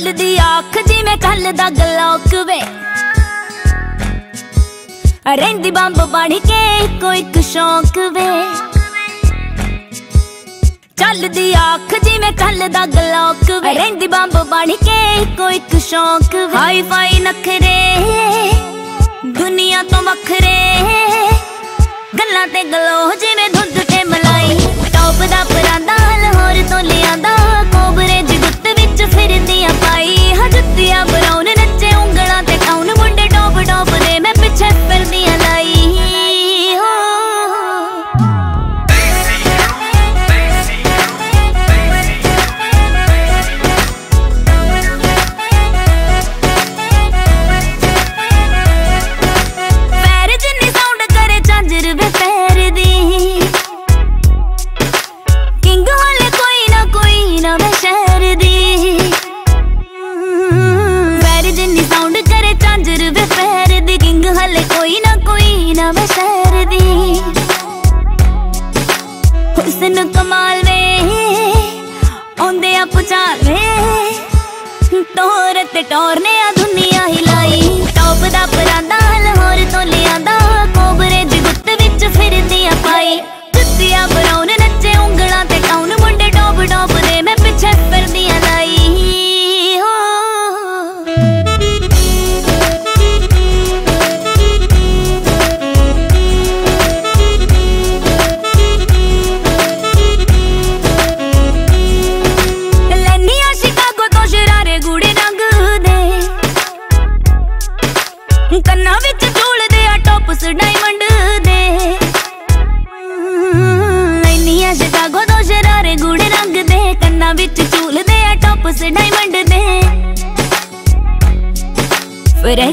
ਕੱਲ ਦੀ ਆਖ ਜਿਵੇਂ ਕੱਲ ਦਾ ਗਲੌਕ ਵੇ। ਰਹਿੰਦੀ ਬੰਬ ਬਣ ਕੇ ਕੋਈ ਇੱਕ ਸ਼ੌਂਕ ਵੇ। ਚੱਲਦੀ ਆਖ ਜਿਵੇਂ ਕੱਲ ਦਾ ਗਲੌਕ ਵੇ। ਰਹਿੰਦੀ ਬੰਬ ਬਣ ਕੇ ਕੋਈ ਇੱਕ ਸ਼ੌਂਕ ਵੇ। ਹਾਈ ਫਾਈ ਨਖਰੇ, ਦੁਨੀਆ ਤੋਂ ਵੱਖਰੇ। ਗੱਲਾਂ ਤੇ ਗਲੋ ਜਿਵੇਂ ਦੁੱਧ ਟੋਰਨੇ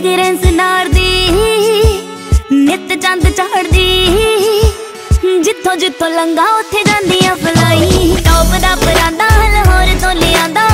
ਗਰੈਂਸ ਨਾਰਦੀ ਨਿਤ ਚੰਦ ਚੜਦੀ। ਜਿੱਥੋਂ ਜਿੱਥੋਂ ਲੰਗਾ ਉੱਥੇ ਜਾਂਦੀਆਂ ਫਲਾਈ। ਟੌਪ ਦਾ ਪਰਾਂਦਾ ਹਲ ਹੋਰ ਤੋਂ ਲਿਆਂਦਾ।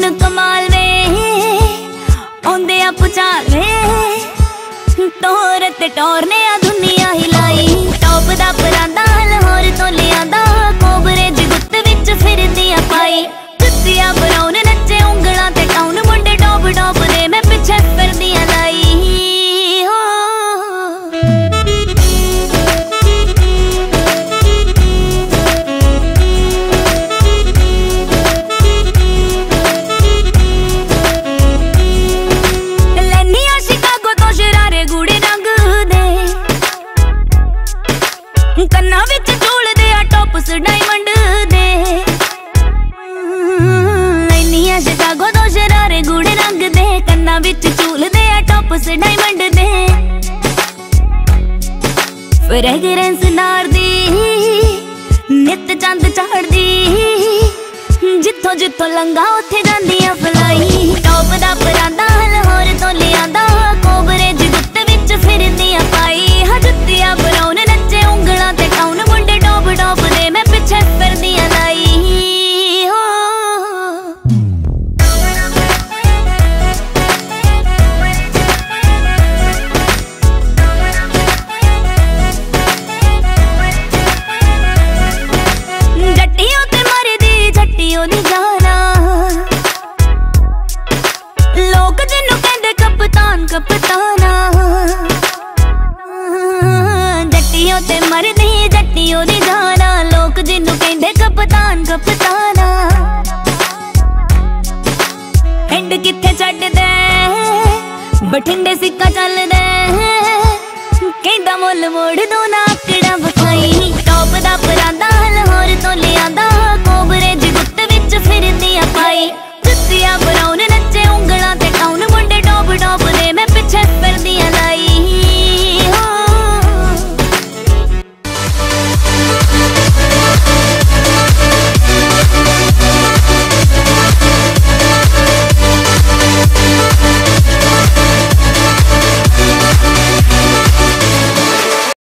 ਮੈਨੂੰ ਕਮਾਲ ਵੇ, ਆਉਂਦੇ ਆ ਪੁਚਾਲ ਵੇ ਤੇ ਟੋਰਨੇ ਆ ਦੁਨੀਆ ਹਿਲਾਈ ਟੌਪ ਦਾ ਪਰਾਂਦਾ ਲਾਹੌਰ ਤੋਂ ਲਿਆ ਫ੍ਰੈਗਰੈਂਸ ਨਾਰਦੀ ਨਿਤ ਚੰਦ ਚਾੜਦੀ ਜਿੱਥੋਂ ਜਿੱਥੋਂ ਲੰਗਾ ਉੱਥੇ ਜਾਂਦੀਆਂ ਆ ਫਲਾਈ ਲੋਕ ਜਿੰਨੂੰ ਕਹਿੰਦੇ ਕਪਤਾਨ, ਕਪਤਾਨਾ ਕਿੱਥੇ ਛੱਡਦੇ ਬਠਿੰਡੇ ਸਿੱਕਾ ਚੱਲਦਾ ਹੈ? ਕਹਿੰਦਾ ਮੁੱਲ ਮੋੜ ਦੋ ਨਾ ਕਿਹੜਾ